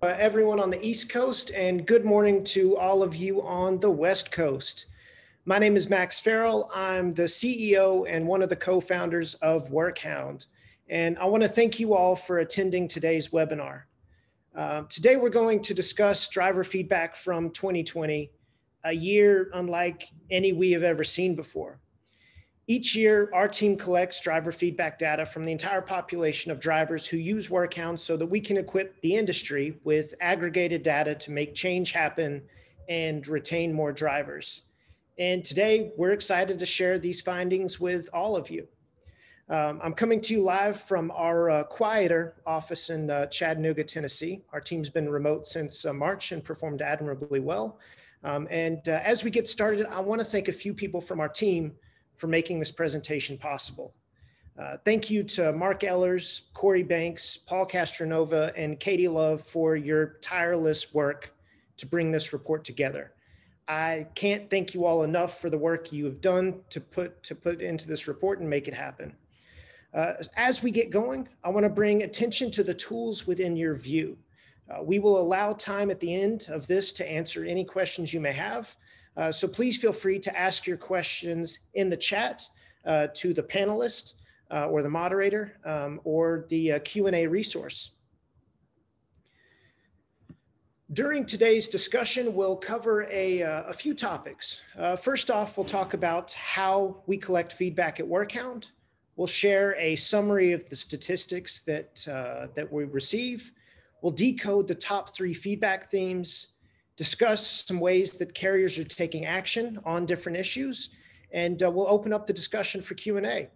Uh, everyone on the East Coast, and good morning to all of you on the West Coast. My name is Max Farrell. I'm the CEO and one of the co founders of Workhound. And I want to thank you all for attending today's webinar. Uh, today, we're going to discuss driver feedback from 2020, a year unlike any we have ever seen before. Each year, our team collects driver feedback data from the entire population of drivers who use Workhound so that we can equip the industry with aggregated data to make change happen and retain more drivers. And today, we're excited to share these findings with all of you. Um, I'm coming to you live from our uh, quieter office in uh, Chattanooga, Tennessee. Our team's been remote since uh, March and performed admirably well. Um, and uh, as we get started, I want to thank a few people from our team for making this presentation possible. Uh, thank you to Mark Ellers, Corey Banks, Paul Castronova, and Katie Love for your tireless work to bring this report together. I can't thank you all enough for the work you have done to put to put into this report and make it happen. Uh, as we get going, I want to bring attention to the tools within your view. Uh, we will allow time at the end of this to answer any questions you may have. Uh, so please feel free to ask your questions in the chat uh, to the panelist uh, or the moderator um, or the uh, Q&A resource. During today's discussion, we'll cover a, uh, a few topics. First off, we'll talk about how we collect feedback at Workhound. We'll share a summary of the statistics that, that we receive. We'll decode the top three feedback themes discuss some ways that carriers are taking action on different issues, and uh, we'll open up the discussion for Q&A.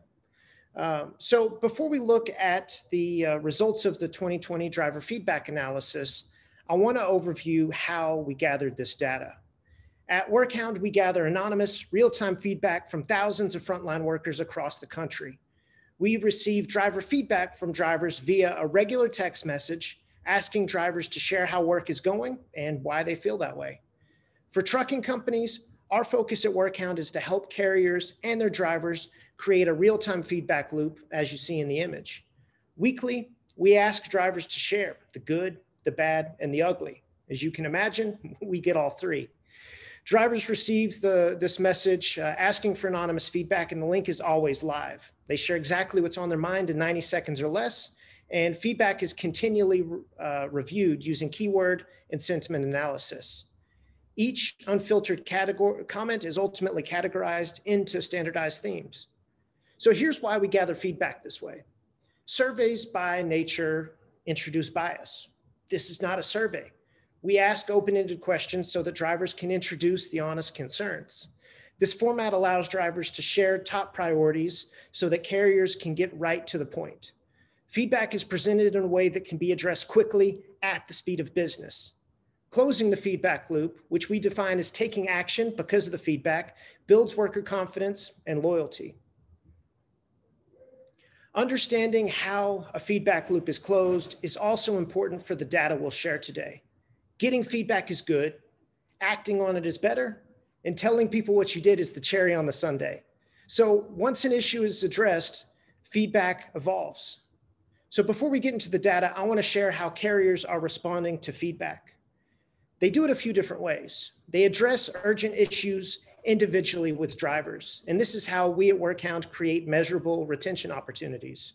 Um, so before we look at the uh, results of the 2020 driver feedback analysis, I want to overview how we gathered this data. At Workhound, we gather anonymous real-time feedback from thousands of frontline workers across the country. We receive driver feedback from drivers via a regular text message asking drivers to share how work is going and why they feel that way. For trucking companies, our focus at Workhound is to help carriers and their drivers create a real time feedback loop, as you see in the image. Weekly, we ask drivers to share the good, the bad, and the ugly. As you can imagine, we get all three. Drivers receive the, this message uh, asking for anonymous feedback, and the link is always live. They share exactly what's on their mind in 90 seconds or less, and feedback is continually uh, reviewed using keyword and sentiment analysis. Each unfiltered category, comment is ultimately categorized into standardized themes. So here's why we gather feedback this way. Surveys by nature introduce bias. This is not a survey. We ask open-ended questions so that drivers can introduce the honest concerns. This format allows drivers to share top priorities so that carriers can get right to the point. Feedback is presented in a way that can be addressed quickly at the speed of business. Closing the feedback loop, which we define as taking action because of the feedback, builds worker confidence and loyalty. Understanding how a feedback loop is closed is also important for the data we'll share today. Getting feedback is good, acting on it is better, and telling people what you did is the cherry on the sundae. So once an issue is addressed, feedback evolves. So before we get into the data, I want to share how carriers are responding to feedback. They do it a few different ways. They address urgent issues individually with drivers. And this is how we at Workhound create measurable retention opportunities.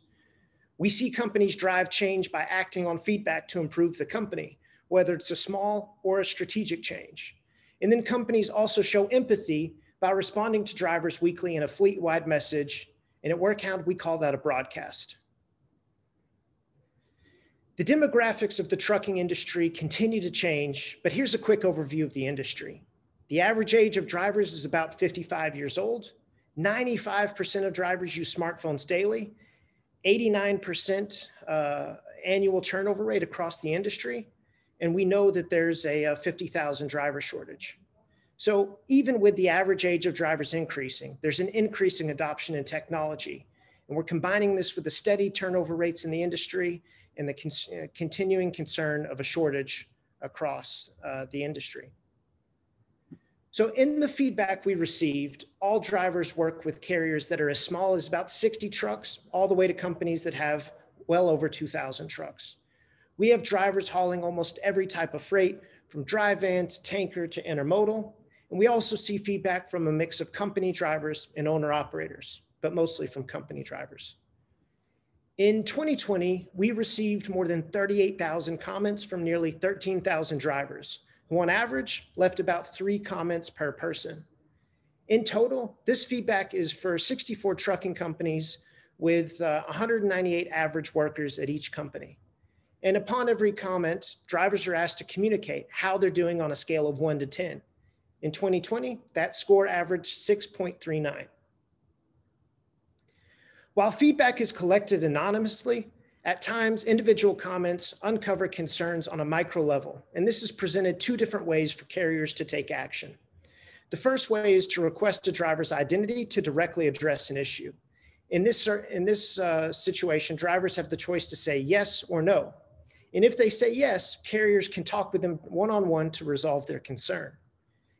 We see companies drive change by acting on feedback to improve the company, whether it's a small or a strategic change. And then companies also show empathy by responding to drivers weekly in a fleet wide message. And at Workhound, we call that a broadcast. The demographics of the trucking industry continue to change, but here's a quick overview of the industry. The average age of drivers is about 55 years old. 95% of drivers use smartphones daily. 89% uh, annual turnover rate across the industry. And we know that there's a, a 50,000 driver shortage. So even with the average age of drivers increasing, there's an increasing adoption in technology. And we're combining this with the steady turnover rates in the industry and the con uh, continuing concern of a shortage across uh, the industry. So in the feedback we received, all drivers work with carriers that are as small as about 60 trucks, all the way to companies that have well over 2,000 trucks. We have drivers hauling almost every type of freight, from dry van to tanker to intermodal. And we also see feedback from a mix of company drivers and owner operators, but mostly from company drivers. In 2020, we received more than 38,000 comments from nearly 13,000 drivers, who on average left about three comments per person. In total, this feedback is for 64 trucking companies with uh, 198 average workers at each company. And upon every comment, drivers are asked to communicate how they're doing on a scale of one to 10. In 2020, that score averaged 6.39. While feedback is collected anonymously, at times individual comments uncover concerns on a micro level, and this is presented two different ways for carriers to take action. The first way is to request a driver's identity to directly address an issue. In this, in this uh, situation, drivers have the choice to say yes or no. And if they say yes, carriers can talk with them one on one to resolve their concern.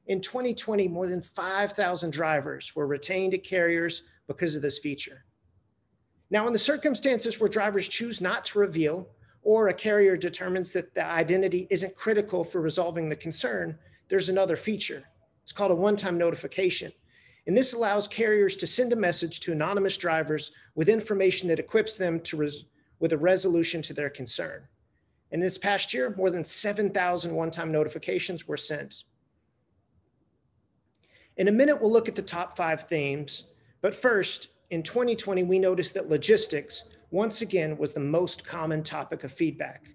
In 2020, more than 5,000 drivers were retained at carriers because of this feature. Now, in the circumstances where drivers choose not to reveal or a carrier determines that the identity isn't critical for resolving the concern, there's another feature. It's called a one time notification. And this allows carriers to send a message to anonymous drivers with information that equips them with a resolution to their concern. In this past year, more than 7,000 one time notifications were sent. In a minute, we'll look at the top five themes. But first, in 2020, we noticed that logistics, once again, was the most common topic of feedback.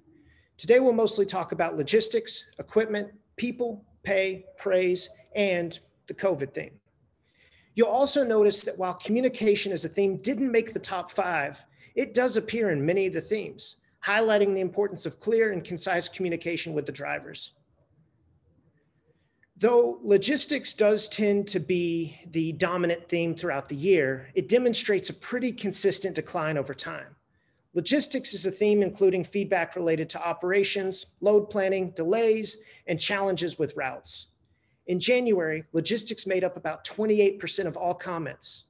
Today, we'll mostly talk about logistics, equipment, people, pay, praise, and the COVID theme. You'll also notice that while communication as a theme didn't make the top five, it does appear in many of the themes, highlighting the importance of clear and concise communication with the drivers. Though logistics does tend to be the dominant theme throughout the year, it demonstrates a pretty consistent decline over time. Logistics is a theme including feedback related to operations, load planning, delays, and challenges with routes. In January, logistics made up about 28% of all comments.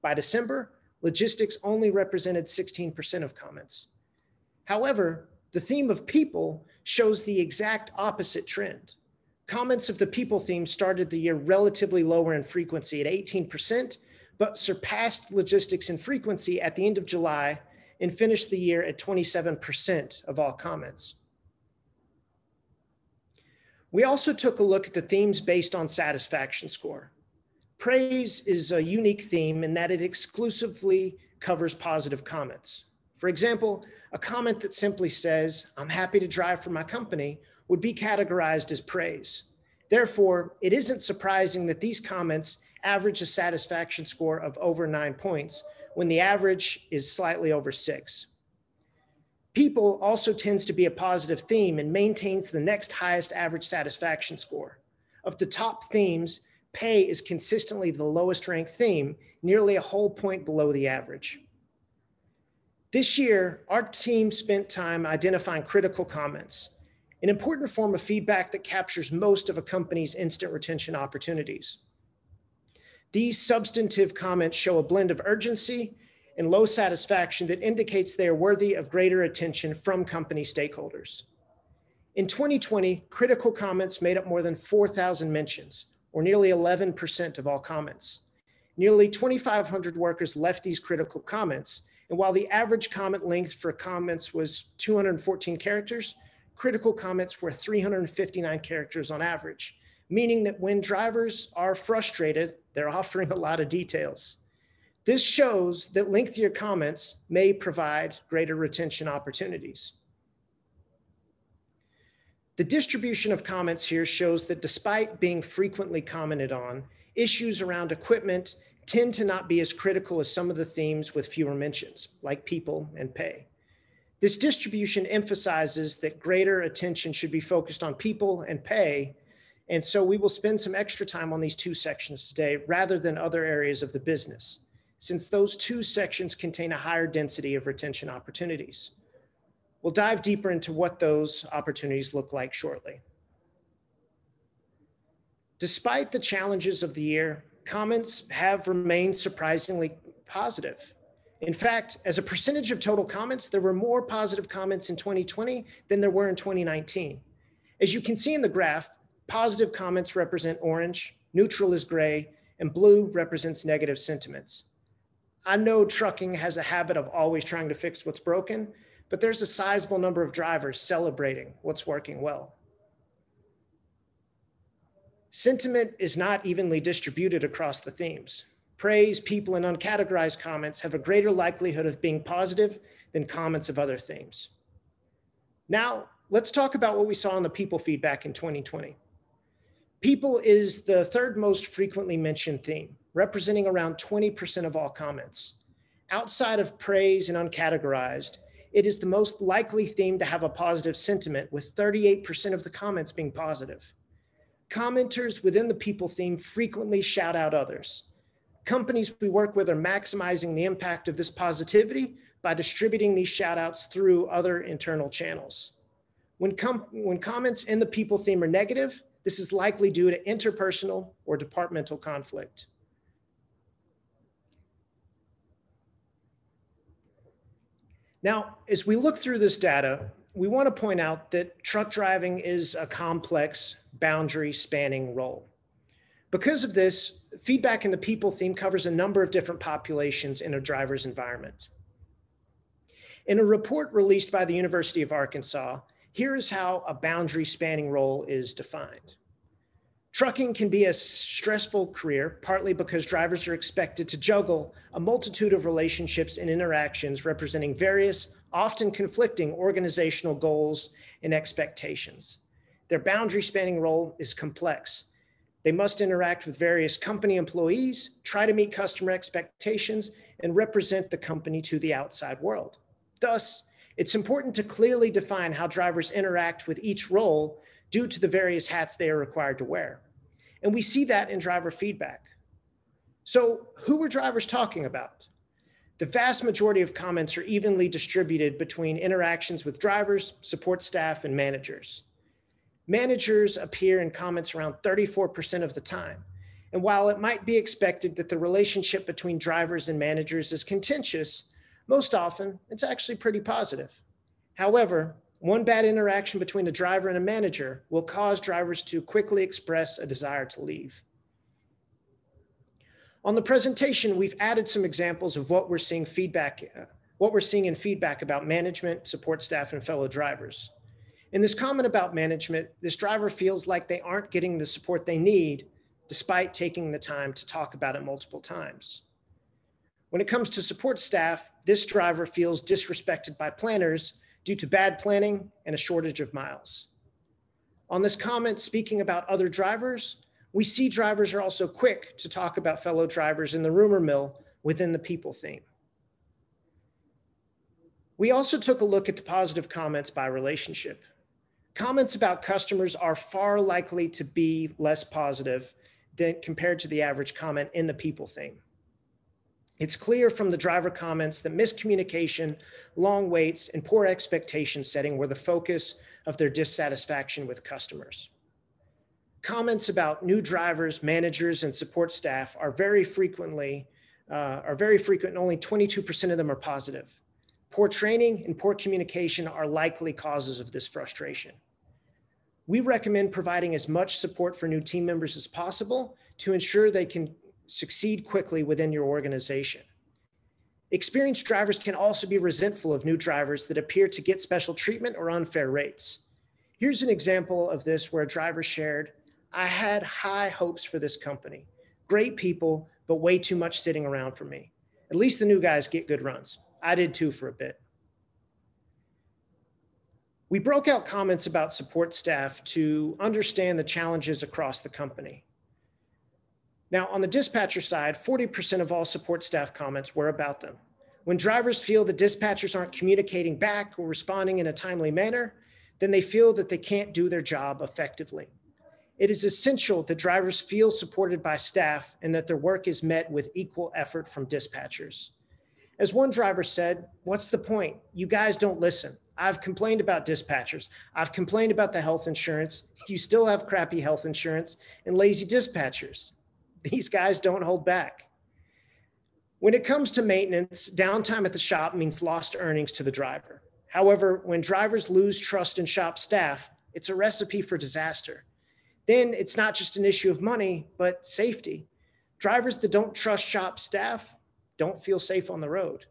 By December, logistics only represented 16% of comments. However, the theme of people shows the exact opposite trend. Comments of the people theme started the year relatively lower in frequency at 18%, but surpassed logistics in frequency at the end of July and finished the year at 27% of all comments. We also took a look at the themes based on satisfaction score. Praise is a unique theme in that it exclusively covers positive comments. For example, a comment that simply says, I'm happy to drive for my company would be categorized as praise. Therefore, it isn't surprising that these comments average a satisfaction score of over nine points when the average is slightly over six. People also tends to be a positive theme and maintains the next highest average satisfaction score. Of the top themes, pay is consistently the lowest ranked theme, nearly a whole point below the average. This year, our team spent time identifying critical comments an important form of feedback that captures most of a company's instant retention opportunities. These substantive comments show a blend of urgency and low satisfaction that indicates they are worthy of greater attention from company stakeholders. In 2020, critical comments made up more than 4,000 mentions, or nearly 11% of all comments. Nearly 2,500 workers left these critical comments, and while the average comment length for comments was 214 characters, critical comments were 359 characters on average, meaning that when drivers are frustrated, they're offering a lot of details. This shows that lengthier comments may provide greater retention opportunities. The distribution of comments here shows that despite being frequently commented on, issues around equipment tend to not be as critical as some of the themes with fewer mentions, like people and pay. This distribution emphasizes that greater attention should be focused on people and pay. And so we will spend some extra time on these two sections today rather than other areas of the business, since those two sections contain a higher density of retention opportunities. We'll dive deeper into what those opportunities look like shortly. Despite the challenges of the year, comments have remained surprisingly positive. In fact, as a percentage of total comments, there were more positive comments in 2020 than there were in 2019. As you can see in the graph, positive comments represent orange, neutral is gray, and blue represents negative sentiments. I know trucking has a habit of always trying to fix what's broken, but there's a sizable number of drivers celebrating what's working well. Sentiment is not evenly distributed across the themes. Praise, people, and uncategorized comments have a greater likelihood of being positive than comments of other themes. Now, let's talk about what we saw in the people feedback in 2020. People is the third most frequently mentioned theme, representing around 20% of all comments. Outside of praise and uncategorized, it is the most likely theme to have a positive sentiment, with 38% of the comments being positive. Commenters within the people theme frequently shout out others. Companies we work with are maximizing the impact of this positivity by distributing these shout outs through other internal channels. When, com- when comments in the people theme are negative, this is likely due to interpersonal or departmental conflict. Now, as we look through this data, we want to point out that truck driving is a complex boundary spanning role. Because of this, feedback in the people theme covers a number of different populations in a driver's environment. In a report released by the University of Arkansas, here is how a boundary spanning role is defined. Trucking can be a stressful career, partly because drivers are expected to juggle a multitude of relationships and interactions representing various, often conflicting organizational goals and expectations. Their boundary spanning role is complex. They must interact with various company employees, try to meet customer expectations, and represent the company to the outside world. Thus, it's important to clearly define how drivers interact with each role due to the various hats they are required to wear. And we see that in driver feedback. So, who were drivers talking about? The vast majority of comments are evenly distributed between interactions with drivers, support staff, and managers. Managers appear in comments around 34% of the time. And while it might be expected that the relationship between drivers and managers is contentious, most often it's actually pretty positive. However, one bad interaction between a driver and a manager will cause drivers to quickly express a desire to leave. On the presentation, we've added some examples of what we're seeing feedback, uh, what we're seeing in feedback about management, support staff, and fellow drivers. In this comment about management, this driver feels like they aren't getting the support they need despite taking the time to talk about it multiple times. When it comes to support staff, this driver feels disrespected by planners due to bad planning and a shortage of miles. On this comment, speaking about other drivers, we see drivers are also quick to talk about fellow drivers in the rumor mill within the people theme. We also took a look at the positive comments by relationship. Comments about customers are far likely to be less positive than compared to the average comment in the people theme. It's clear from the driver comments that miscommunication, long waits, and poor expectation setting were the focus of their dissatisfaction with customers. Comments about new drivers, managers, and support staff are very frequently uh, are very frequent, and only 22% of them are positive. Poor training and poor communication are likely causes of this frustration. We recommend providing as much support for new team members as possible to ensure they can succeed quickly within your organization. Experienced drivers can also be resentful of new drivers that appear to get special treatment or unfair rates. Here's an example of this where a driver shared, I had high hopes for this company. Great people, but way too much sitting around for me. At least the new guys get good runs. I did too for a bit. We broke out comments about support staff to understand the challenges across the company. Now, on the dispatcher side, 40% of all support staff comments were about them. When drivers feel the dispatchers aren't communicating back or responding in a timely manner, then they feel that they can't do their job effectively. It is essential that drivers feel supported by staff and that their work is met with equal effort from dispatchers. As one driver said, What's the point? You guys don't listen. I've complained about dispatchers. I've complained about the health insurance. You still have crappy health insurance and lazy dispatchers. These guys don't hold back. When it comes to maintenance, downtime at the shop means lost earnings to the driver. However, when drivers lose trust in shop staff, it's a recipe for disaster. Then it's not just an issue of money, but safety. Drivers that don't trust shop staff don't feel safe on the road.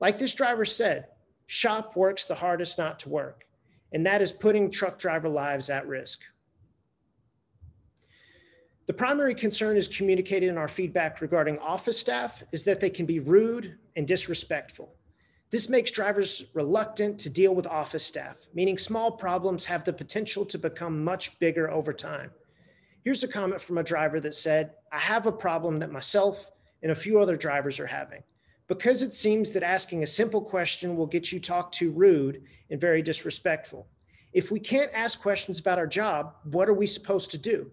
Like this driver said, shop works the hardest not to work, and that is putting truck driver lives at risk. The primary concern is communicated in our feedback regarding office staff is that they can be rude and disrespectful. This makes drivers reluctant to deal with office staff, meaning small problems have the potential to become much bigger over time. Here's a comment from a driver that said, I have a problem that myself and a few other drivers are having. Because it seems that asking a simple question will get you talked to rude and very disrespectful. If we can't ask questions about our job, what are we supposed to do?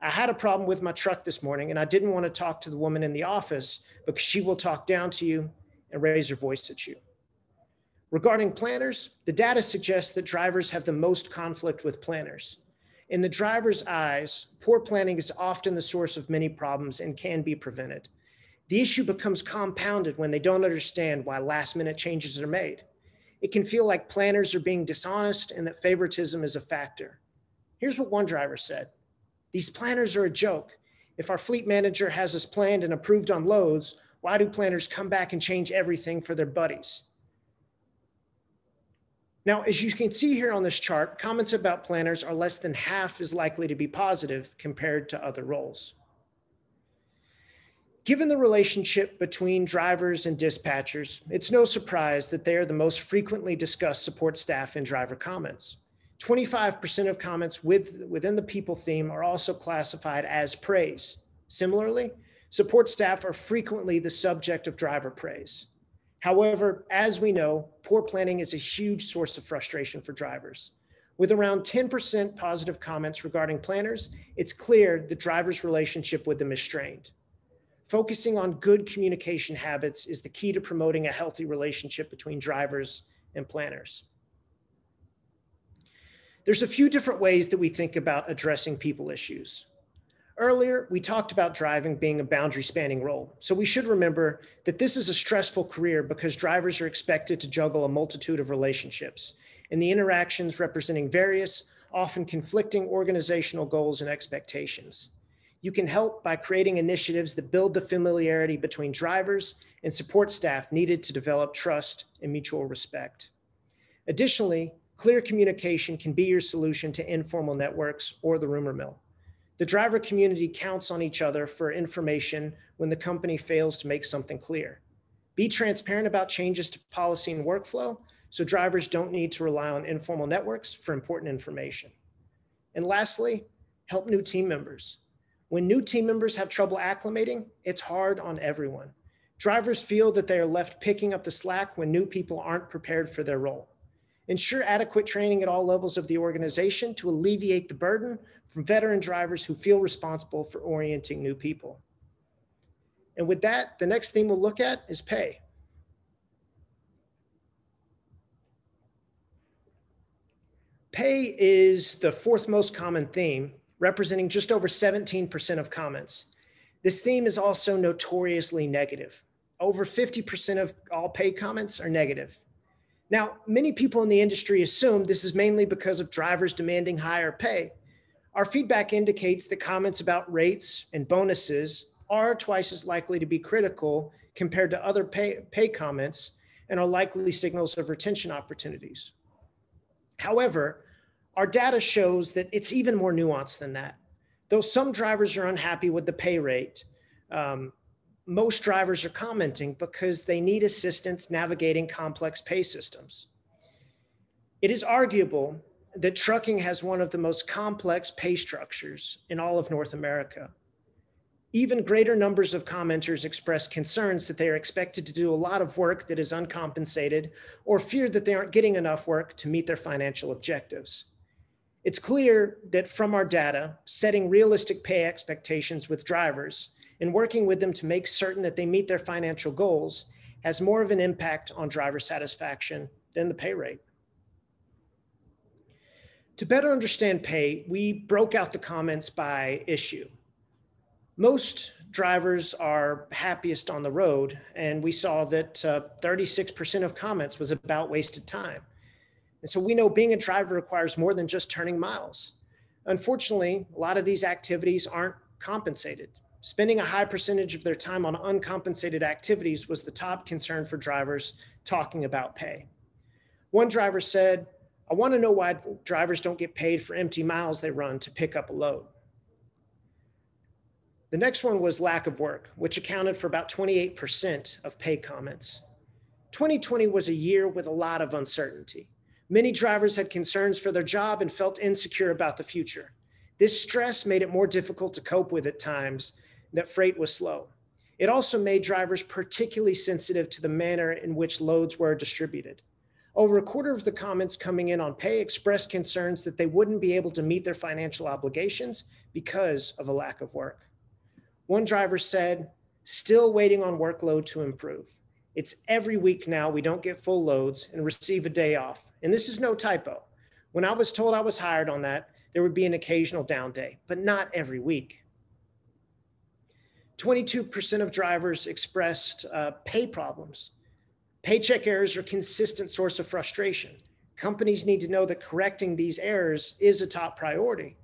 I had a problem with my truck this morning and I didn't want to talk to the woman in the office because she will talk down to you and raise her voice at you. Regarding planners, the data suggests that drivers have the most conflict with planners. In the driver's eyes, poor planning is often the source of many problems and can be prevented. The issue becomes compounded when they don't understand why last minute changes are made. It can feel like planners are being dishonest and that favoritism is a factor. Here's what one driver said These planners are a joke. If our fleet manager has us planned and approved on loads, why do planners come back and change everything for their buddies? Now, as you can see here on this chart, comments about planners are less than half as likely to be positive compared to other roles. Given the relationship between drivers and dispatchers, it's no surprise that they are the most frequently discussed support staff in driver comments. 25% of comments with, within the people theme are also classified as praise. Similarly, support staff are frequently the subject of driver praise. However, as we know, poor planning is a huge source of frustration for drivers. With around 10% positive comments regarding planners, it's clear the driver's relationship with them is strained. Focusing on good communication habits is the key to promoting a healthy relationship between drivers and planners. There's a few different ways that we think about addressing people issues. Earlier, we talked about driving being a boundary spanning role. So we should remember that this is a stressful career because drivers are expected to juggle a multitude of relationships and the interactions representing various, often conflicting organizational goals and expectations. You can help by creating initiatives that build the familiarity between drivers and support staff needed to develop trust and mutual respect. Additionally, clear communication can be your solution to informal networks or the rumor mill. The driver community counts on each other for information when the company fails to make something clear. Be transparent about changes to policy and workflow so drivers don't need to rely on informal networks for important information. And lastly, help new team members. When new team members have trouble acclimating, it's hard on everyone. Drivers feel that they are left picking up the slack when new people aren't prepared for their role. Ensure adequate training at all levels of the organization to alleviate the burden from veteran drivers who feel responsible for orienting new people. And with that, the next theme we'll look at is pay. Pay is the fourth most common theme representing just over 17% of comments. This theme is also notoriously negative. Over 50% of all pay comments are negative. Now, many people in the industry assume this is mainly because of drivers demanding higher pay. Our feedback indicates that comments about rates and bonuses are twice as likely to be critical compared to other pay, pay comments and are likely signals of retention opportunities. However, our data shows that it's even more nuanced than that. Though some drivers are unhappy with the pay rate, um, most drivers are commenting because they need assistance navigating complex pay systems. It is arguable that trucking has one of the most complex pay structures in all of North America. Even greater numbers of commenters express concerns that they are expected to do a lot of work that is uncompensated or fear that they aren't getting enough work to meet their financial objectives. It's clear that from our data, setting realistic pay expectations with drivers and working with them to make certain that they meet their financial goals has more of an impact on driver satisfaction than the pay rate. To better understand pay, we broke out the comments by issue. Most drivers are happiest on the road. And we saw that uh, 36% of comments was about wasted time. And so we know being a driver requires more than just turning miles. Unfortunately, a lot of these activities aren't compensated. Spending a high percentage of their time on uncompensated activities was the top concern for drivers talking about pay. One driver said, I want to know why drivers don't get paid for empty miles they run to pick up a load. The next one was lack of work, which accounted for about 28% of pay comments. 2020 was a year with a lot of uncertainty. Many drivers had concerns for their job and felt insecure about the future. This stress made it more difficult to cope with at times that freight was slow. It also made drivers particularly sensitive to the manner in which loads were distributed. Over a quarter of the comments coming in on pay expressed concerns that they wouldn't be able to meet their financial obligations because of a lack of work. One driver said, still waiting on workload to improve. It's every week now we don't get full loads and receive a day off. And this is no typo. When I was told I was hired on that, there would be an occasional down day, but not every week. 22% of drivers expressed uh, pay problems. Paycheck errors are a consistent source of frustration. Companies need to know that correcting these errors is a top priority.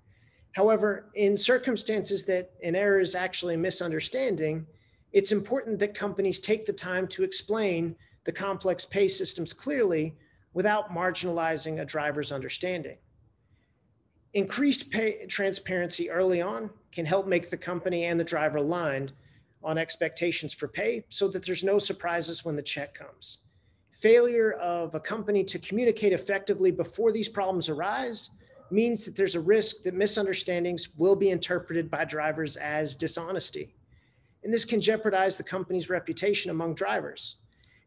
However, in circumstances that an error is actually a misunderstanding, it's important that companies take the time to explain the complex pay systems clearly without marginalizing a driver's understanding. Increased pay transparency early on can help make the company and the driver aligned on expectations for pay so that there's no surprises when the check comes. Failure of a company to communicate effectively before these problems arise means that there's a risk that misunderstandings will be interpreted by drivers as dishonesty. And this can jeopardize the company's reputation among drivers.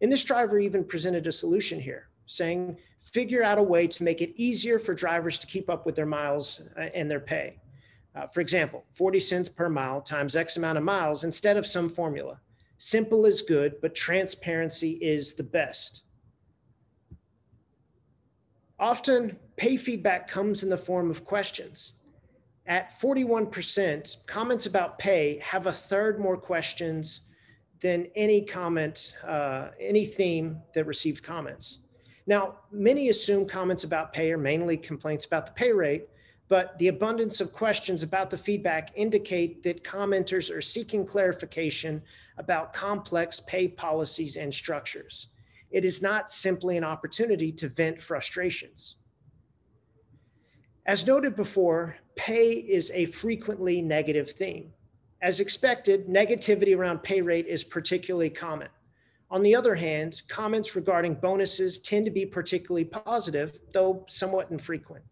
And this driver even presented a solution here, saying, figure out a way to make it easier for drivers to keep up with their miles uh, and their pay. Uh, for example, 40 cents per mile times X amount of miles instead of some formula. Simple is good, but transparency is the best. Often, pay feedback comes in the form of questions. At 41%, comments about pay have a third more questions than any comment, uh, any theme that received comments. Now, many assume comments about pay are mainly complaints about the pay rate, but the abundance of questions about the feedback indicate that commenters are seeking clarification about complex pay policies and structures. It is not simply an opportunity to vent frustrations. As noted before, pay is a frequently negative theme. As expected, negativity around pay rate is particularly common. On the other hand, comments regarding bonuses tend to be particularly positive, though somewhat infrequent.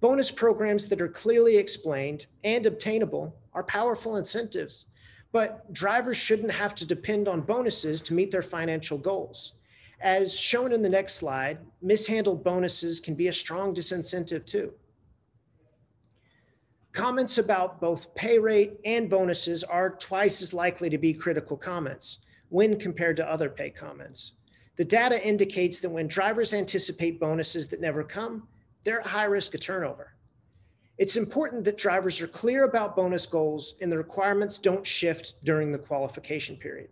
Bonus programs that are clearly explained and obtainable are powerful incentives, but drivers shouldn't have to depend on bonuses to meet their financial goals. As shown in the next slide, mishandled bonuses can be a strong disincentive too. Comments about both pay rate and bonuses are twice as likely to be critical comments when compared to other pay comments. The data indicates that when drivers anticipate bonuses that never come, they're at high risk of turnover. It's important that drivers are clear about bonus goals and the requirements don't shift during the qualification period.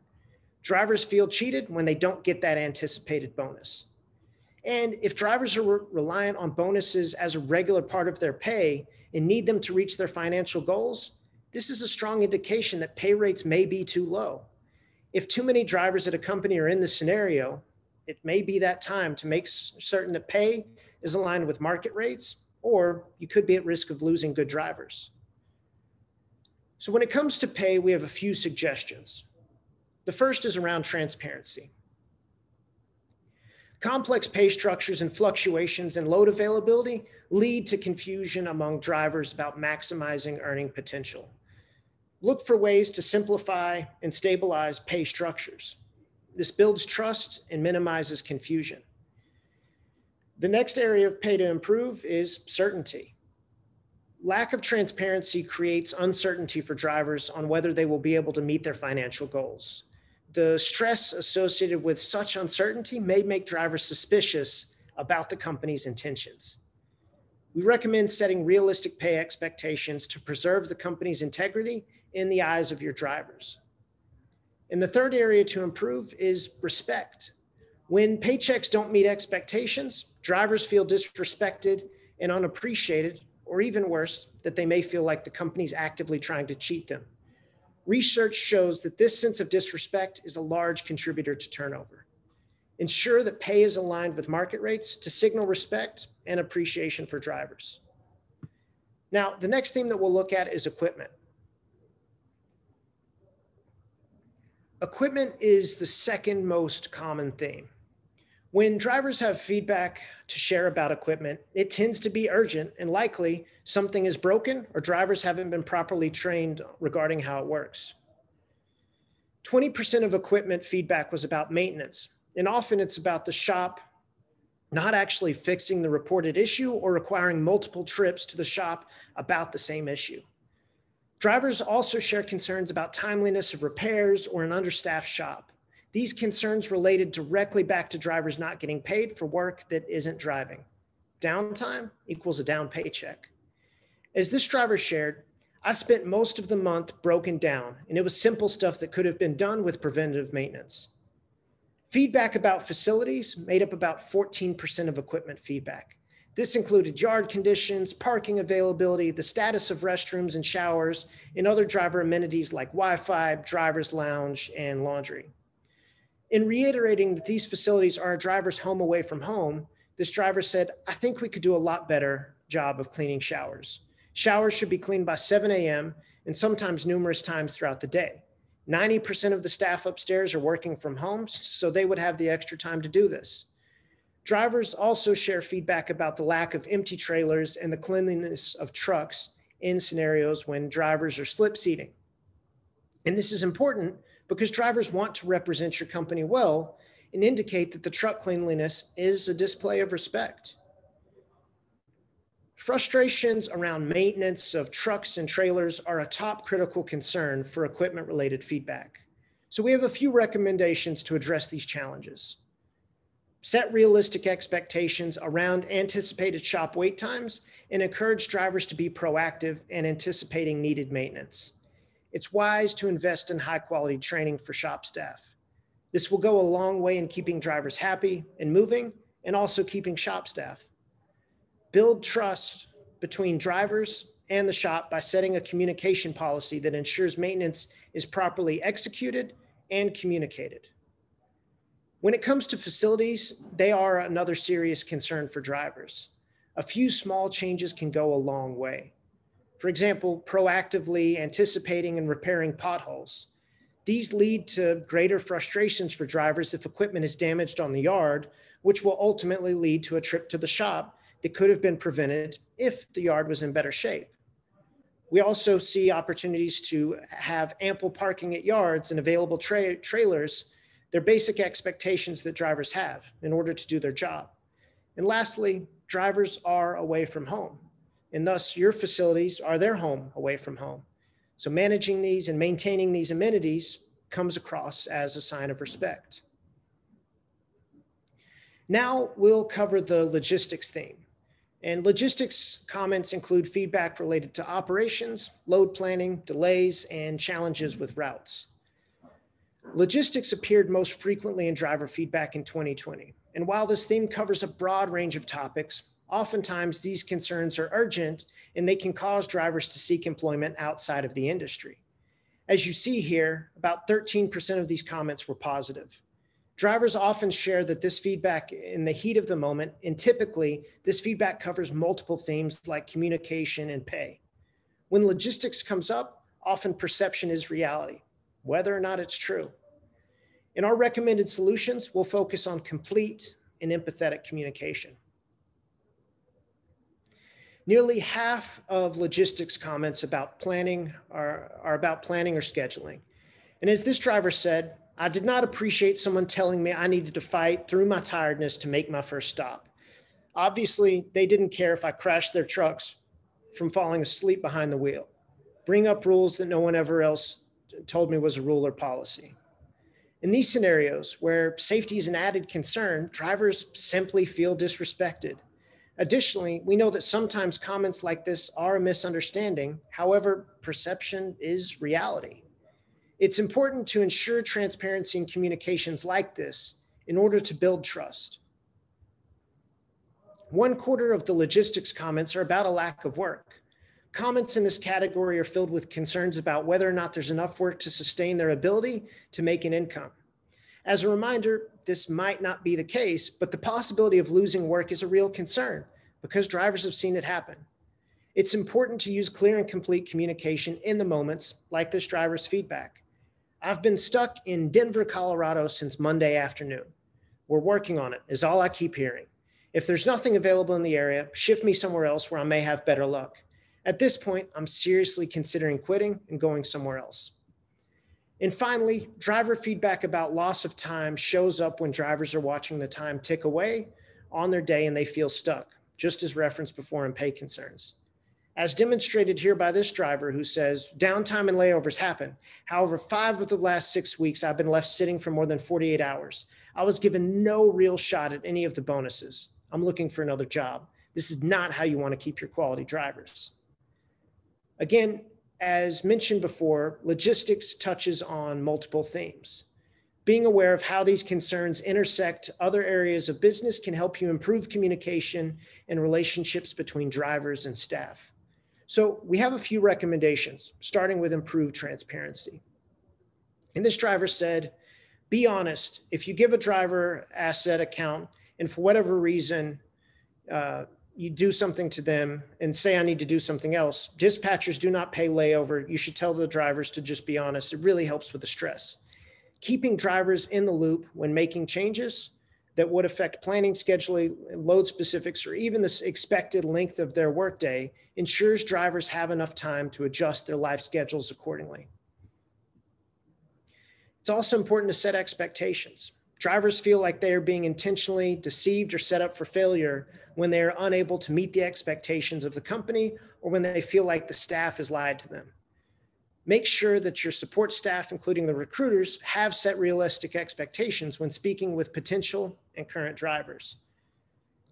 Drivers feel cheated when they don't get that anticipated bonus. And if drivers are re- reliant on bonuses as a regular part of their pay and need them to reach their financial goals, this is a strong indication that pay rates may be too low. If too many drivers at a company are in this scenario, it may be that time to make certain that pay is aligned with market rates, or you could be at risk of losing good drivers. So, when it comes to pay, we have a few suggestions. The first is around transparency. Complex pay structures and fluctuations in load availability lead to confusion among drivers about maximizing earning potential. Look for ways to simplify and stabilize pay structures. This builds trust and minimizes confusion. The next area of pay to improve is certainty. Lack of transparency creates uncertainty for drivers on whether they will be able to meet their financial goals. The stress associated with such uncertainty may make drivers suspicious about the company's intentions. We recommend setting realistic pay expectations to preserve the company's integrity in the eyes of your drivers. And the third area to improve is respect. When paychecks don't meet expectations, drivers feel disrespected and unappreciated, or even worse, that they may feel like the company's actively trying to cheat them. Research shows that this sense of disrespect is a large contributor to turnover. Ensure that pay is aligned with market rates to signal respect and appreciation for drivers. Now, the next theme that we'll look at is equipment. Equipment is the second most common theme. When drivers have feedback to share about equipment, it tends to be urgent and likely something is broken or drivers haven't been properly trained regarding how it works. 20% of equipment feedback was about maintenance, and often it's about the shop not actually fixing the reported issue or requiring multiple trips to the shop about the same issue. Drivers also share concerns about timeliness of repairs or an understaffed shop. These concerns related directly back to drivers not getting paid for work that isn't driving. Downtime equals a down paycheck. As this driver shared, I spent most of the month broken down, and it was simple stuff that could have been done with preventative maintenance. Feedback about facilities made up about 14% of equipment feedback. This included yard conditions, parking availability, the status of restrooms and showers, and other driver amenities like Wi Fi, driver's lounge, and laundry. In reiterating that these facilities are a driver's home away from home, this driver said, I think we could do a lot better job of cleaning showers. Showers should be cleaned by 7 a.m. and sometimes numerous times throughout the day. 90% of the staff upstairs are working from home, so they would have the extra time to do this. Drivers also share feedback about the lack of empty trailers and the cleanliness of trucks in scenarios when drivers are slip seating. And this is important because drivers want to represent your company well and indicate that the truck cleanliness is a display of respect. Frustrations around maintenance of trucks and trailers are a top critical concern for equipment related feedback. So we have a few recommendations to address these challenges. Set realistic expectations around anticipated shop wait times and encourage drivers to be proactive and anticipating needed maintenance it's wise to invest in high quality training for shop staff. This will go a long way in keeping drivers happy and moving and also keeping shop staff. Build trust between drivers and the shop by setting a communication policy that ensures maintenance is properly executed and communicated. When it comes to facilities, they are another serious concern for drivers. A few small changes can go a long way. For example, proactively anticipating and repairing potholes. These lead to greater frustrations for drivers if equipment is damaged on the yard, which will ultimately lead to a trip to the shop that could have been prevented if the yard was in better shape. We also see opportunities to have ample parking at yards and available tra- trailers. They're basic expectations that drivers have in order to do their job. And lastly, drivers are away from home and thus your facilities are their home away from home. So managing these and maintaining these amenities comes across as a sign of respect. Now we'll cover the logistics theme. And logistics comments include feedback related to operations, load planning, delays, and challenges with routes. Logistics appeared most frequently in driver feedback in 2020. And while this theme covers a broad range of topics, oftentimes these concerns are urgent and they can cause drivers to seek employment outside of the industry. As you see here, about 13% of these comments were positive. Drivers often share that this feedback in the heat of the moment, and typically this feedback covers multiple themes like communication and pay. When logistics comes up, often perception is reality, whether or not it's true. In our recommended solutions, we'll focus on complete and empathetic communication. Nearly half of logistics comments about planning are, are about planning or scheduling. And as this driver said, I did not appreciate someone telling me I needed to fight through my tiredness to make my first stop. Obviously, they didn't care if I crashed their trucks from falling asleep behind the wheel. Bring up rules that no one ever else told me was a rule or policy. In these scenarios where safety is an added concern, drivers simply feel disrespected Additionally, we know that sometimes comments like this are a misunderstanding. However, perception is reality. It's important to ensure transparency in communications like this in order to build trust. One quarter of the logistics comments are about a lack of work. Comments in this category are filled with concerns about whether or not there's enough work to sustain their ability to make an income. As a reminder, this might not be the case, but the possibility of losing work is a real concern because drivers have seen it happen. It's important to use clear and complete communication in the moments, like this driver's feedback. I've been stuck in Denver, Colorado since Monday afternoon. We're working on it, is all I keep hearing. If there's nothing available in the area, shift me somewhere else where I may have better luck. At this point, I'm seriously considering quitting and going somewhere else. And finally, driver feedback about loss of time shows up when drivers are watching the time tick away on their day and they feel stuck, just as referenced before in pay concerns. As demonstrated here by this driver who says, downtime and layovers happen. However, five of the last six weeks, I've been left sitting for more than 48 hours. I was given no real shot at any of the bonuses. I'm looking for another job. This is not how you want to keep your quality drivers. Again, as mentioned before, logistics touches on multiple themes. Being aware of how these concerns intersect other areas of business can help you improve communication and relationships between drivers and staff. So we have a few recommendations, starting with improved transparency. And this driver said, be honest. If you give a driver asset account and for whatever reason, uh, you do something to them and say, I need to do something else. Dispatchers do not pay layover. You should tell the drivers to just be honest. It really helps with the stress. Keeping drivers in the loop when making changes that would affect planning, scheduling, load specifics, or even the expected length of their workday ensures drivers have enough time to adjust their life schedules accordingly. It's also important to set expectations. Drivers feel like they are being intentionally deceived or set up for failure when they are unable to meet the expectations of the company or when they feel like the staff has lied to them. Make sure that your support staff, including the recruiters, have set realistic expectations when speaking with potential and current drivers.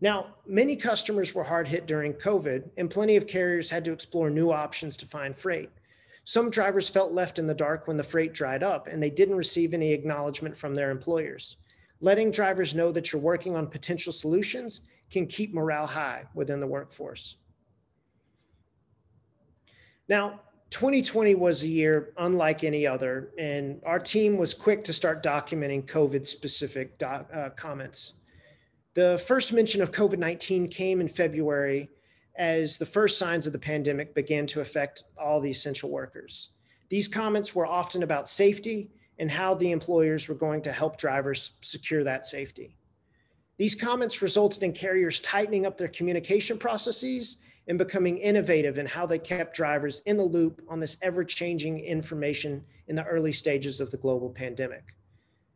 Now, many customers were hard hit during COVID, and plenty of carriers had to explore new options to find freight. Some drivers felt left in the dark when the freight dried up and they didn't receive any acknowledgement from their employers. Letting drivers know that you're working on potential solutions can keep morale high within the workforce. Now, 2020 was a year unlike any other, and our team was quick to start documenting COVID specific doc, uh, comments. The first mention of COVID 19 came in February as the first signs of the pandemic began to affect all the essential workers. These comments were often about safety and how the employers were going to help drivers secure that safety. These comments resulted in carriers tightening up their communication processes and becoming innovative in how they kept drivers in the loop on this ever changing information in the early stages of the global pandemic.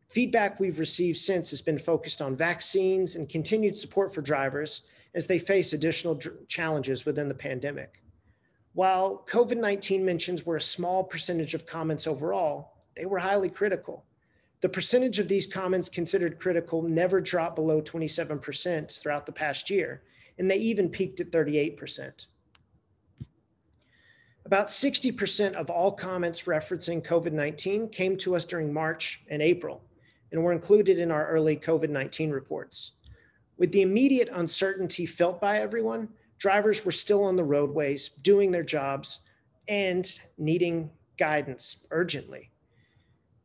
Feedback we've received since has been focused on vaccines and continued support for drivers as they face additional challenges within the pandemic. While COVID 19 mentions were a small percentage of comments overall, they were highly critical. The percentage of these comments considered critical never dropped below 27% throughout the past year, and they even peaked at 38%. About 60% of all comments referencing COVID 19 came to us during March and April and were included in our early COVID 19 reports. With the immediate uncertainty felt by everyone, drivers were still on the roadways doing their jobs and needing guidance urgently.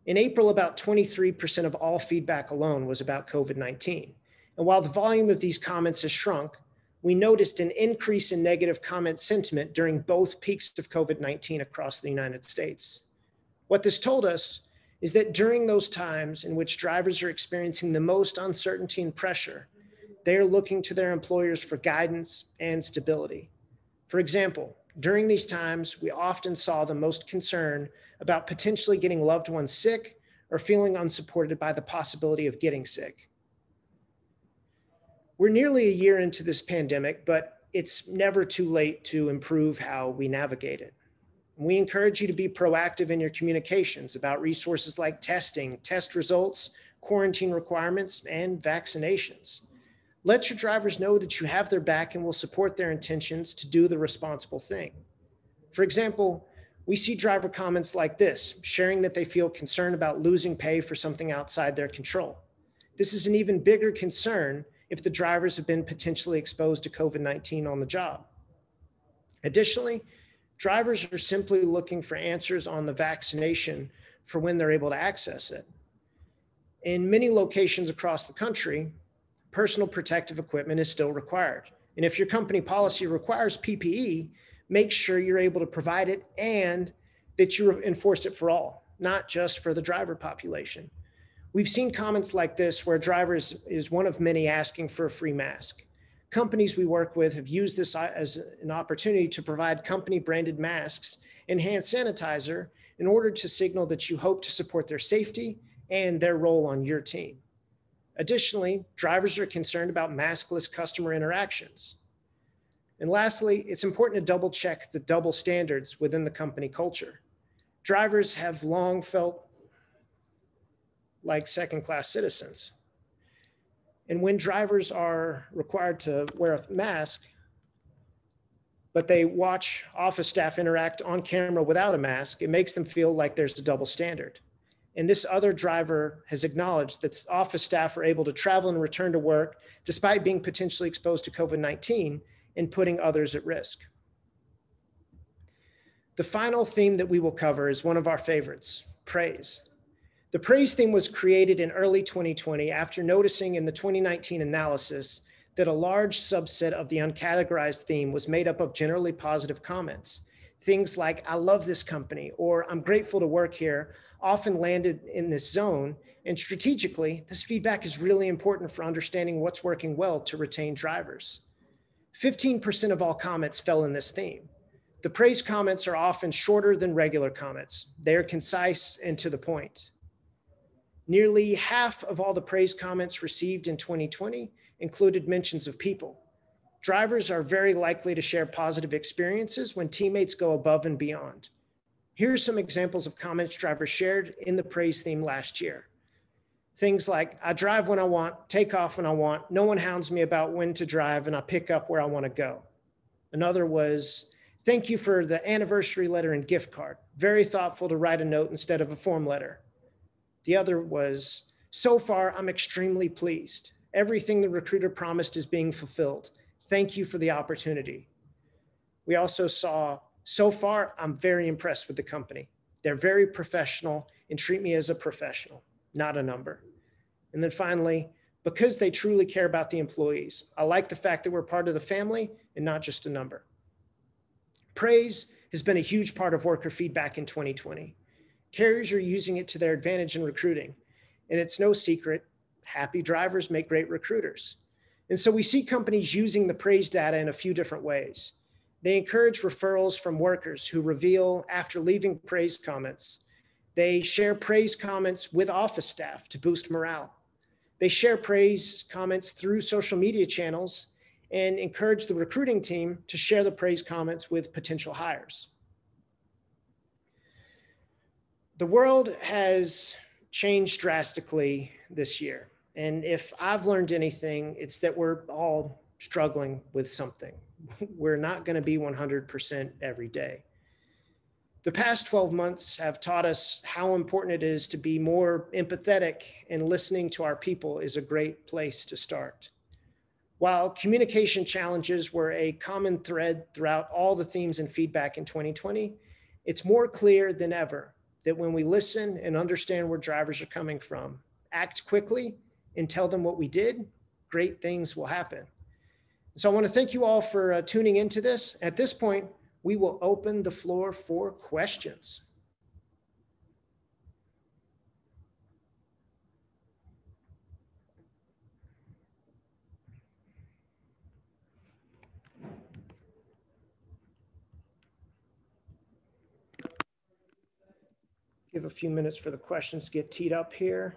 In April, about 23% of all feedback alone was about COVID 19. And while the volume of these comments has shrunk, we noticed an increase in negative comment sentiment during both peaks of COVID 19 across the United States. What this told us is that during those times in which drivers are experiencing the most uncertainty and pressure, they are looking to their employers for guidance and stability. For example, during these times, we often saw the most concern about potentially getting loved ones sick or feeling unsupported by the possibility of getting sick. We're nearly a year into this pandemic, but it's never too late to improve how we navigate it. We encourage you to be proactive in your communications about resources like testing, test results, quarantine requirements, and vaccinations. Let your drivers know that you have their back and will support their intentions to do the responsible thing. For example, we see driver comments like this, sharing that they feel concerned about losing pay for something outside their control. This is an even bigger concern if the drivers have been potentially exposed to COVID 19 on the job. Additionally, drivers are simply looking for answers on the vaccination for when they're able to access it. In many locations across the country, personal protective equipment is still required. And if your company policy requires PPE, make sure you're able to provide it and that you enforce it for all, not just for the driver population. We've seen comments like this where drivers is one of many asking for a free mask. Companies we work with have used this as an opportunity to provide company branded masks and hand sanitizer in order to signal that you hope to support their safety and their role on your team. Additionally, drivers are concerned about maskless customer interactions. And lastly, it's important to double check the double standards within the company culture. Drivers have long felt like second class citizens. And when drivers are required to wear a mask, but they watch office staff interact on camera without a mask, it makes them feel like there's a double standard. And this other driver has acknowledged that office staff are able to travel and return to work despite being potentially exposed to COVID 19 and putting others at risk. The final theme that we will cover is one of our favorites praise. The praise theme was created in early 2020 after noticing in the 2019 analysis that a large subset of the uncategorized theme was made up of generally positive comments. Things like, I love this company, or I'm grateful to work here, often landed in this zone. And strategically, this feedback is really important for understanding what's working well to retain drivers. 15% of all comments fell in this theme. The praise comments are often shorter than regular comments. They are concise and to the point. Nearly half of all the praise comments received in 2020 included mentions of people. Drivers are very likely to share positive experiences when teammates go above and beyond. Here are some examples of comments drivers shared in the praise theme last year. Things like, I drive when I want, take off when I want, no one hounds me about when to drive, and I pick up where I want to go. Another was, thank you for the anniversary letter and gift card. Very thoughtful to write a note instead of a form letter. The other was, so far, I'm extremely pleased. Everything the recruiter promised is being fulfilled. Thank you for the opportunity. We also saw, so far, I'm very impressed with the company. They're very professional and treat me as a professional, not a number. And then finally, because they truly care about the employees, I like the fact that we're part of the family and not just a number. Praise has been a huge part of worker feedback in 2020. Carriers are using it to their advantage in recruiting. And it's no secret, happy drivers make great recruiters. And so we see companies using the praise data in a few different ways. They encourage referrals from workers who reveal after leaving praise comments. They share praise comments with office staff to boost morale. They share praise comments through social media channels and encourage the recruiting team to share the praise comments with potential hires the world has changed drastically this year. And if I've learned anything, it's that we're all struggling with something. We're not going to be 100% every day. The past 12 months have taught us how important it is to be more empathetic, and listening to our people is a great place to start. While communication challenges were a common thread throughout all the themes and feedback in 2020, it's more clear than ever that when we listen and understand where drivers are coming from, act quickly and tell them what we did, great things will happen. So I want to thank you all for uh, tuning into this. At this point, we will open the floor for questions. Give a few minutes for the questions to get teed up here.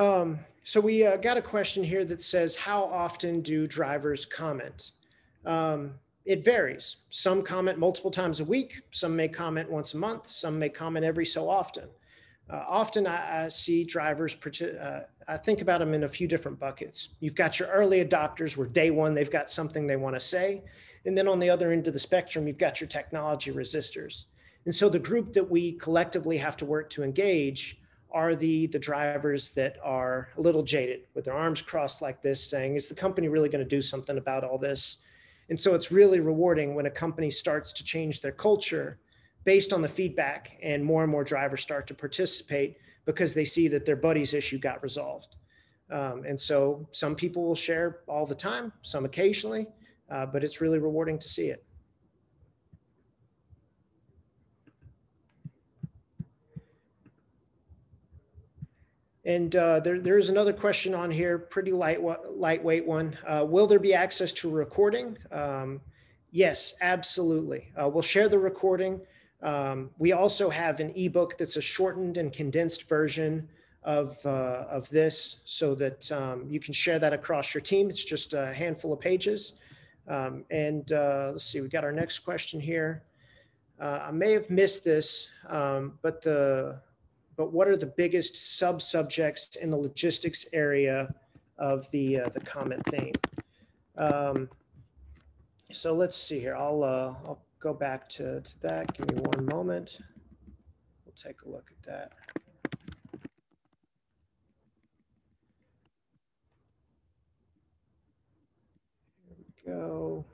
Um, so we uh, got a question here that says, how often do drivers comment? Um, it varies. Some comment multiple times a week, some may comment once a month, some may comment every so often. Uh, often I, I, see drivers, uh, I think about them in a few different buckets. You've got your early adopters where day one, they've got something they want to say. And then on the other end of the spectrum, you've got your technology resistors. And so the group that we collectively have to work to engage are the, the drivers that are a little jaded with their arms crossed like this saying, is the company really going to do something about all this? And so it's really rewarding when a company starts to change their culture based on the feedback and more and more drivers start to participate because they see that their buddy's issue got resolved. Um, and so some people will share all the time, some occasionally, uh, but it's really rewarding to see it. And uh, there, there is another question on here, pretty light, lightweight one. Uh, will there be access to recording? Um, yes, absolutely. Uh, we'll share the recording. Um, we also have an ebook that's a shortened and condensed version of, uh, of this so that um, you can share that across your team. It's just a handful of pages. Um, and uh, let's see, we got our next question here. Uh, I may have missed this, um, but the but what are the biggest sub-subjects in the logistics area of the, uh, the comment theme? Um, so let's see here. I'll, uh, I'll go back to, to that. Give me one moment. We'll take a look at that. Here we go.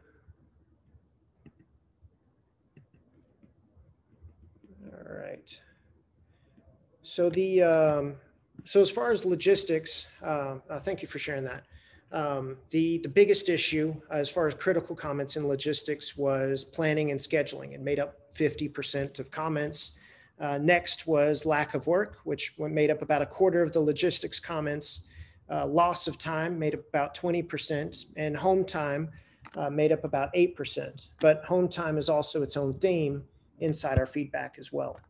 All right. So the um, so as far as logistics, uh, uh, thank you for sharing that. Um, the the biggest issue as far as critical comments in logistics was planning and scheduling. It made up 50% of comments. Uh, next was lack of work, which made up about a quarter of the logistics comments. Uh, loss of time made up about 20%, and home time uh, made up about 8%. But home time is also its own theme inside our feedback as well.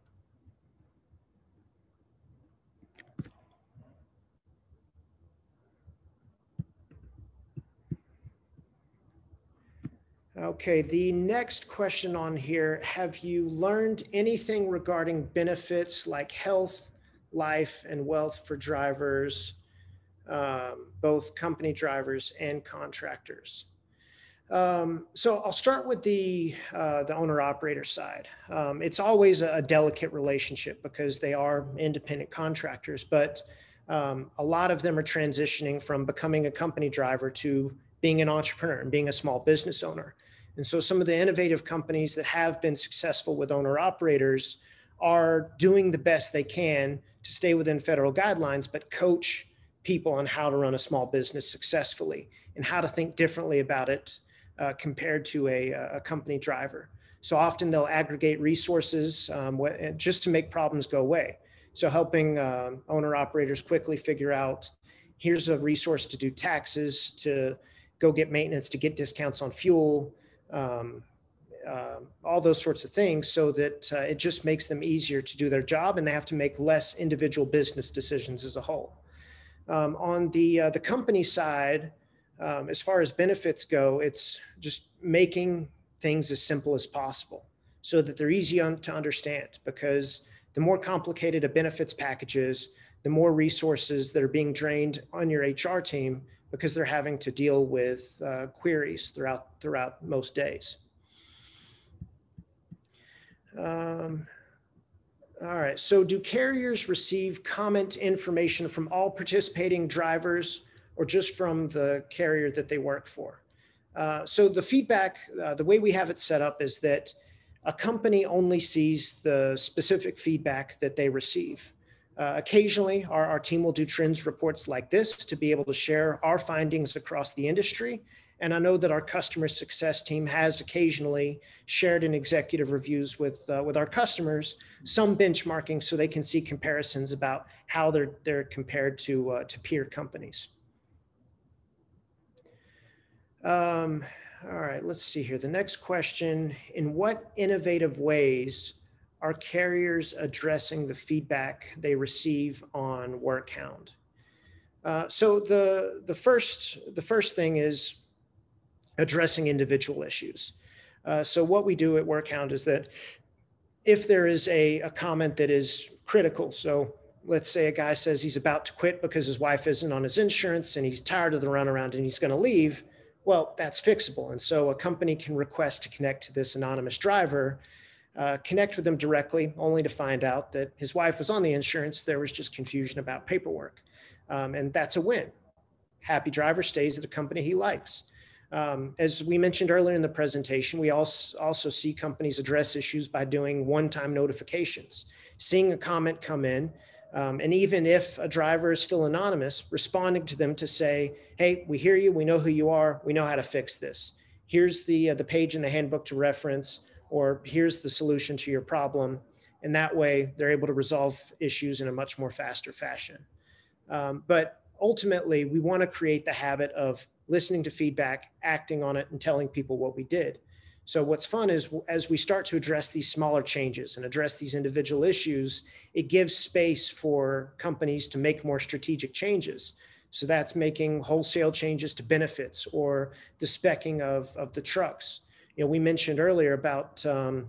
Okay, the next question on here, have you learned anything regarding benefits like health, life, and wealth for drivers, um, both company drivers and contractors? Um, so I'll start with the uh, the owner operator side. Um, it's always a delicate relationship because they are independent contractors, but um, a lot of them are transitioning from becoming a company driver to being an entrepreneur and being a small business owner. And so some of the innovative companies that have been successful with owner operators are doing the best they can to stay within federal guidelines, but coach people on how to run a small business successfully and how to think differently about it uh, compared to a, a, company driver. So often they'll aggregate resources um, just to make problems go away. So helping uh, owner operators quickly figure out here's a resource to do taxes, to go get maintenance, to get discounts on fuel, um, uh, all those sorts of things so that uh, it just makes them easier to do their job and they have to make less individual business decisions as a whole. Um, on the, uh, the company side, um, as far as benefits go, it's just making things as simple as possible so that they're easy un- to understand because the more complicated a benefits package is, the more resources that are being drained on your HR team because they're having to deal with uh, queries throughout throughout most days. Um, all right, so do carriers receive comment information from all participating drivers or just from the carrier that they work for? Uh, so the feedback, uh, the way we have it set up is that a company only sees the specific feedback that they receive. Uh, occasionally, our, our team will do trends reports like this to be able to share our findings across the industry. And I know that our customer success team has occasionally shared in executive reviews with, uh, with our customers some benchmarking so they can see comparisons about how they're, they're compared to, uh, to peer companies. Um, all right, let's see here. The next question In what innovative ways are carriers addressing the feedback they receive on WorkHound? Uh, so the the first the first thing is addressing individual issues. Uh, so what we do at WorkHound is that if there is a, a comment that is critical, so let's say a guy says he's about to quit because his wife isn't on his insurance and he's tired of the runaround and he's going to leave, well, that's fixable. And so a company can request to connect to this anonymous driver, uh, connect with them directly, only to find out that his wife was on the insurance. There was just confusion about paperwork. Um, and that's a win. Happy driver stays at a company he likes. Um, as we mentioned earlier in the presentation, we also, also see companies address issues by doing one-time notifications, seeing a comment come in, um, and even if a driver is still anonymous, responding to them to say, hey, we hear you, we know who you are, we know how to fix this. Here's the, uh, the page in the handbook to reference, or here's the solution to your problem. And that way they're able to resolve issues in a much more faster fashion. Um, but ultimately, we want to create the habit of listening to feedback, acting on it, and telling people what we did. So what's fun is as we start to address these smaller changes and address these individual issues, it gives space for companies to make more strategic changes. So that's making wholesale changes to benefits or the specking of, of the trucks. You know, we mentioned earlier about um,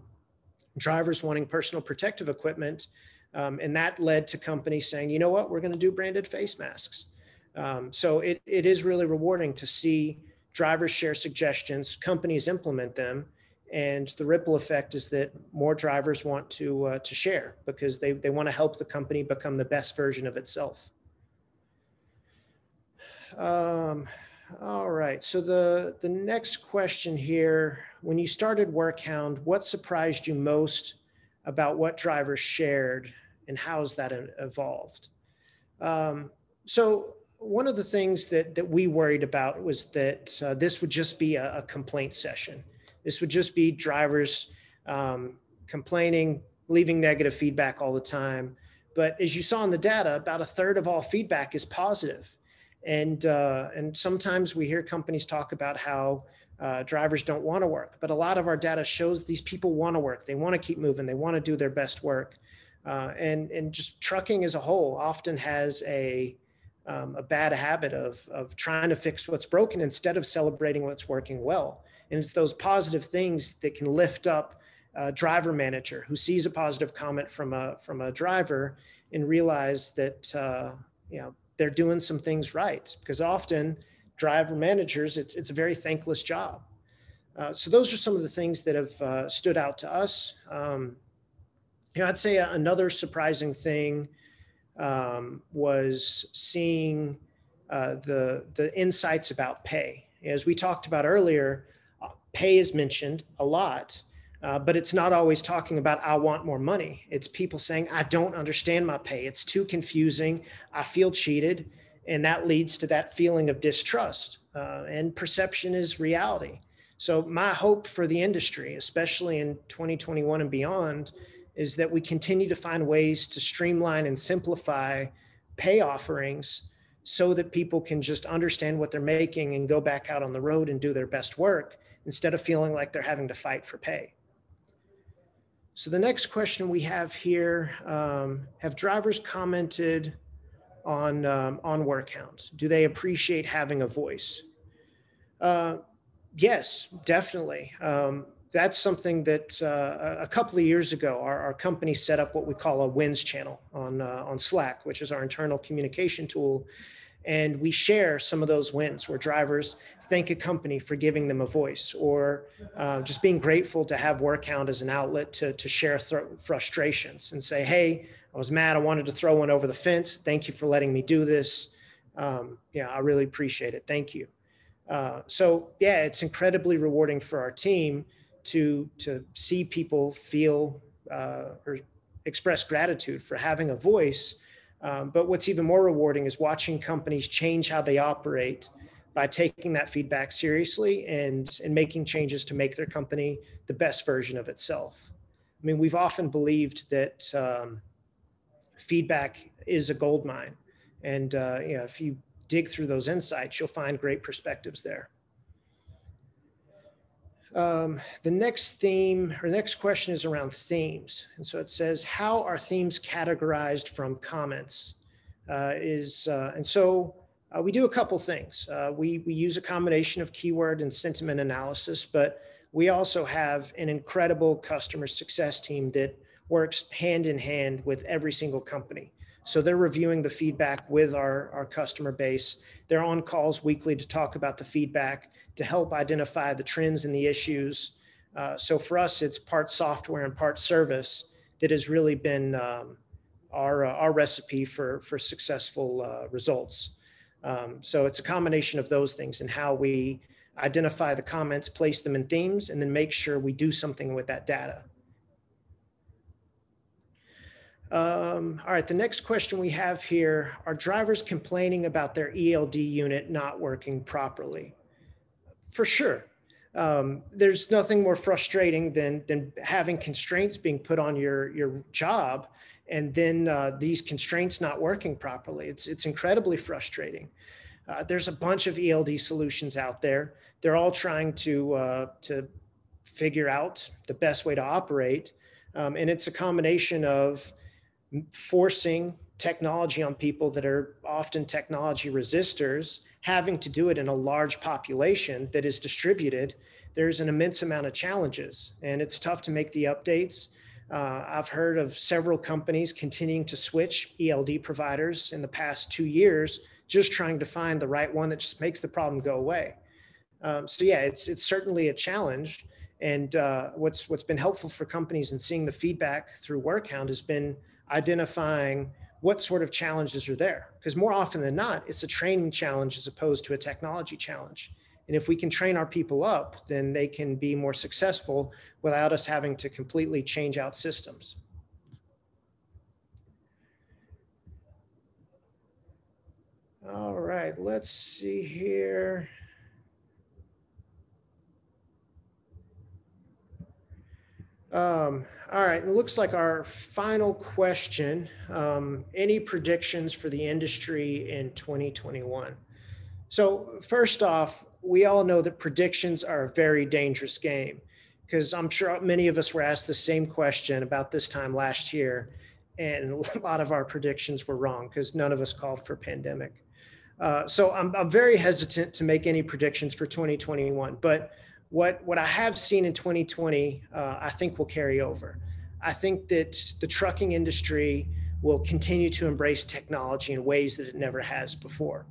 drivers wanting personal protective equipment, um, and that led to companies saying, you know what, we're going to do branded face masks. Um, so it, it is really rewarding to see drivers share suggestions, companies implement them, and the ripple effect is that more drivers want to uh, to share because they, they want to help the company become the best version of itself. Um, all right, so the, the next question here, when you started WorkHound, what surprised you most about what drivers shared and how's that evolved? Um, so one of the things that that we worried about was that uh, this would just be a, a, complaint session. This would just be drivers um, complaining, leaving negative feedback all the time. But as you saw in the data, about a third of all feedback is positive. And uh, and sometimes we hear companies talk about how uh, drivers don't want to work, but a lot of our data shows these people want to work. They want to keep moving. They want to do their best work. Uh, and and just trucking as a whole often has a um, a bad habit of, of trying to fix what's broken instead of celebrating what's working well. And it's those positive things that can lift up a driver manager who sees a positive comment from a, from a driver and realize that, uh, you know, they're doing some things right because often driver managers, it's, it's a very thankless job. Uh, so those are some of the things that have uh, stood out to us. Um, you know, I'd say another surprising thing um, was seeing uh, the the insights about pay. As we talked about earlier, uh, pay is mentioned a lot, uh, but it's not always talking about I want more money. It's people saying I don't understand my pay. It's too confusing. I feel cheated, and that leads to that feeling of distrust. Uh, and perception is reality. So my hope for the industry, especially in 2021 and beyond, is that we continue to find ways to streamline and simplify pay offerings so that people can just understand what they're making and go back out on the road and do their best work instead of feeling like they're having to fight for pay. So the next question we have here, um, have drivers commented on, um, on WorkHounds? Do they appreciate having a voice? Uh, yes, definitely. Um, that's something that uh, a couple of years ago, our, our, company set up what we call a wins channel on, uh, on Slack, which is our internal communication tool. And we share some of those wins where drivers thank a company for giving them a voice or uh, just being grateful to have WorkHound as an outlet to, to share th- frustrations and say, hey, I was mad. I wanted to throw one over the fence. Thank you for letting me do this. Um, yeah, I really appreciate it. Thank you. Uh, so, yeah, it's incredibly rewarding for our team to to see people feel uh, or express gratitude for having a voice. Um, but what's even more rewarding is watching companies change how they operate by taking that feedback seriously and and making changes to make their company the best version of itself. I mean, we've often believed that um, feedback is a gold mine, and uh, you know, if you dig through those insights, you'll find great perspectives there. Um, the next theme or next question is around themes. And so it says, how are themes categorized from comments? Uh, is uh, And so uh, we do a couple things. Uh, we, we use a combination of keyword and sentiment analysis, but we also have an incredible customer success team that works hand in hand with every single company. So they're reviewing the feedback with our, our customer base. They're on calls weekly to talk about the feedback, to help identify the trends and the issues. Uh, so for us, it's part software and part service that has really been um, our, uh, our recipe for, for successful uh, results. Um, so it's a combination of those things and how we identify the comments, place them in themes, and then make sure we do something with that data. Um, all right, the next question we have here, are drivers complaining about their ELD unit not working properly? For sure. Um, there's nothing more frustrating than, than having constraints being put on your, your job and then uh, these constraints not working properly. It's, it's incredibly frustrating. Uh, there's a bunch of ELD solutions out there. They're all trying to, uh, to figure out the best way to operate. Um, and it's a combination of forcing technology on people that are often technology resistors, having to do it in a large population that is distributed, there's an immense amount of challenges. And it's tough to make the updates. Uh, I've heard of several companies continuing to switch ELD providers in the past two years, just trying to find the right one that just makes the problem go away. Um, so yeah, it's it's certainly a challenge. And uh, what's what's been helpful for companies and seeing the feedback through WorkHound has been identifying what sort of challenges are there. Because more often than not, it's a training challenge as opposed to a technology challenge. And if we can train our people up, then they can be more successful without us having to completely change out systems. All right, let's see here. Um, all right, it looks like our final question. Um, any predictions for the industry in 2021? So, first off, we all know that predictions are a very dangerous game because I'm sure many of us were asked the same question about this time last year, and a lot of our predictions were wrong because none of us called for pandemic. Uh, so I'm, I'm very hesitant to make any predictions for 2021, but what what I have seen in 2020, uh, I think will carry over. I think that the trucking industry will continue to embrace technology in ways that it never has before.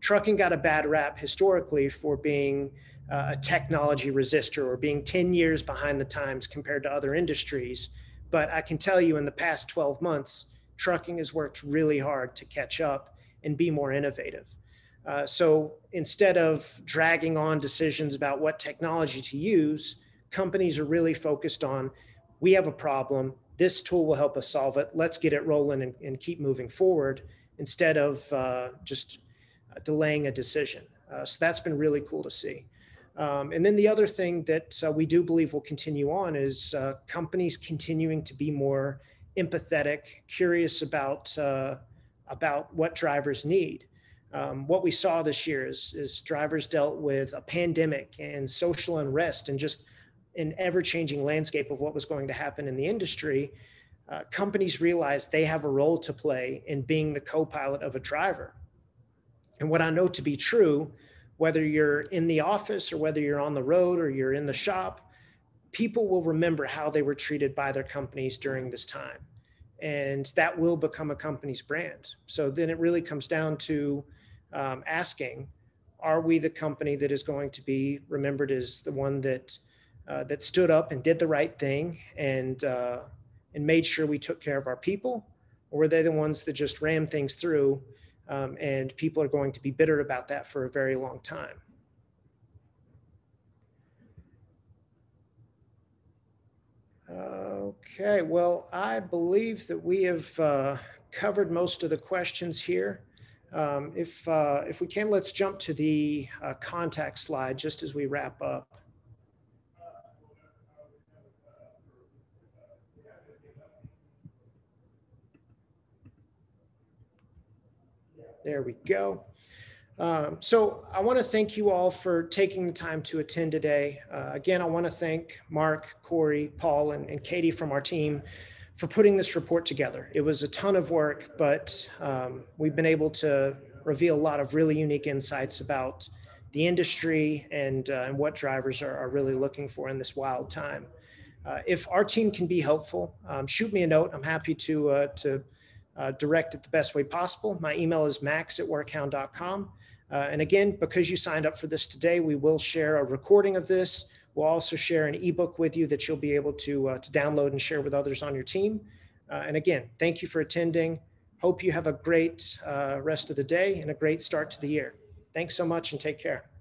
Trucking got a bad rap historically for being uh, a technology resistor or being 10 years behind the times compared to other industries. But I can tell you in the past 12 months, trucking has worked really hard to catch up and be more innovative. Uh, so instead of dragging on decisions about what technology to use, companies are really focused on we have a problem. This tool will help us solve it. Let's get it rolling and, and keep moving forward instead of uh, just delaying a decision. Uh, so that's been really cool to see. Um, and then the other thing that uh, we do believe will continue on is uh, companies continuing to be more empathetic, curious about about what drivers need. Um, what we saw this year is, is drivers dealt with a pandemic and social unrest and just an ever changing landscape of what was going to happen in the industry. Uh, companies realized they have a role to play in being the co pilot of a driver. And what I know to be true, whether you're in the office or whether you're on the road or you're in the shop, people will remember how they were treated by their companies during this time. And that will become a company's brand. So then it really comes down to um, asking, are we the company that is going to be remembered as the one that uh, that stood up and did the right thing and uh, and made sure we took care of our people, or were they the ones that just rammed things through, um, and people are going to be bitter about that for a very long time? Okay, well, I believe that we have uh, covered most of the questions here. Um, if, uh, if we can, let's jump to the uh, contact slide just as we wrap up. There we go. Um, so I want to thank you all for taking the time to attend today. Uh, again, I want to thank Mark, Corey, Paul, and, and Katie from our team for putting this report together. It was a ton of work, but um, we've been able to reveal a lot of really unique insights about the industry and, uh, and what drivers are, are really looking for in this wild time. Uh, if our team can be helpful, um, shoot me a note. I'm happy to, uh, to uh, direct it the best way possible. My email is max at workhound.com. Uh, and again, because you signed up for this today, we will share a recording of this. We'll also share an ebook with you that you'll be able to, uh, to download and share with others on your team. Uh, and again, thank you for attending. Hope you have a great uh, rest of the day and a great start to the year. Thanks so much and take care.